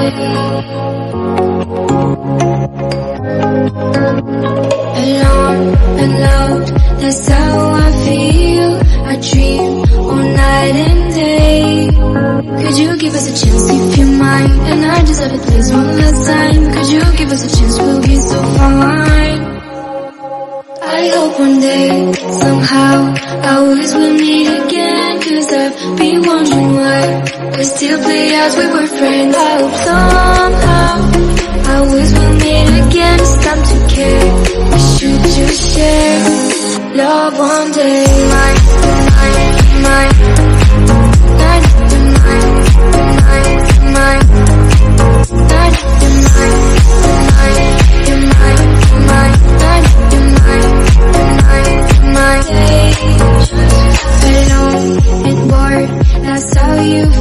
Alone and that's how I feel I dream all night and day Could you give us a chance if you're And I deserve it, please, one last time Could you give us a chance, we'll be so fine I hope one day, somehow, I ways will meet again Cause I've been wondering we still play as we were friends. I hope somehow I always will meet again.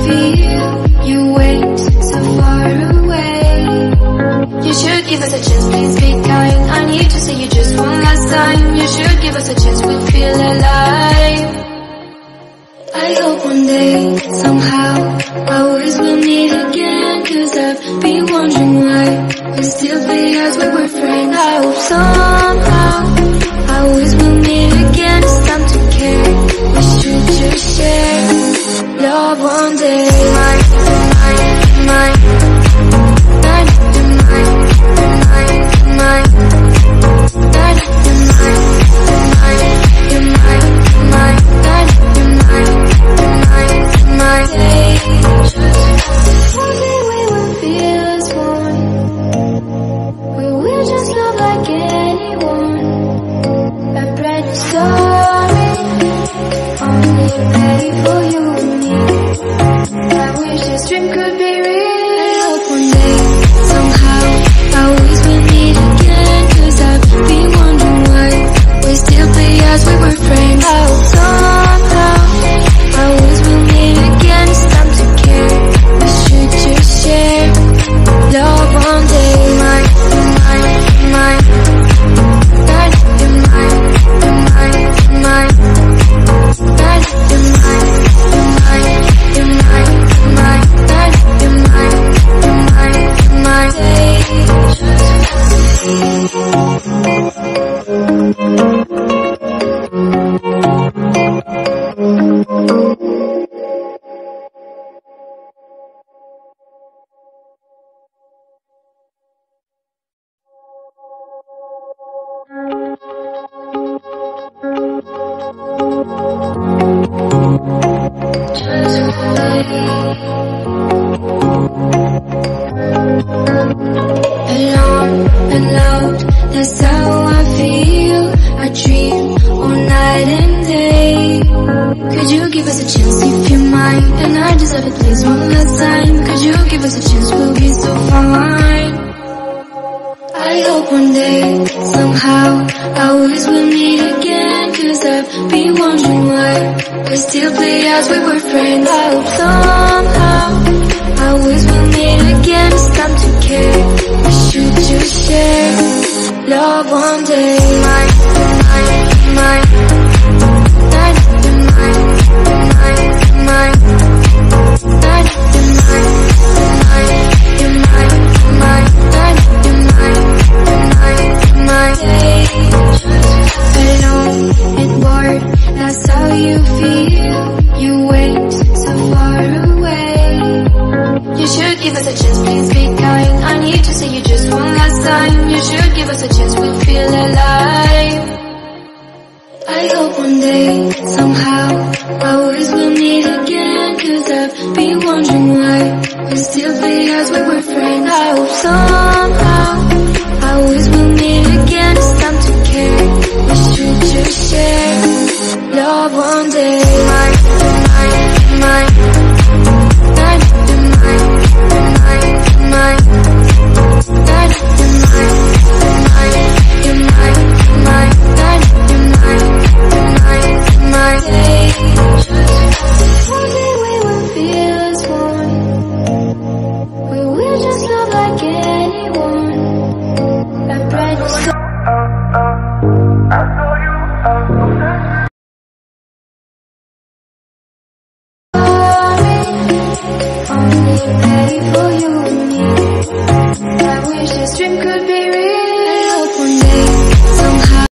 be ready for you. Alone and that's how I feel I dream all night and day Could you give us a chance if you mind? And I deserve it, please, one last time. Could you give us a chance, we'll be so stupid as we were friends. I hope somehow our always will meet again. It's time to care. We should just share. Love one day. My as we Only pay for you and me. I wish this dream could be.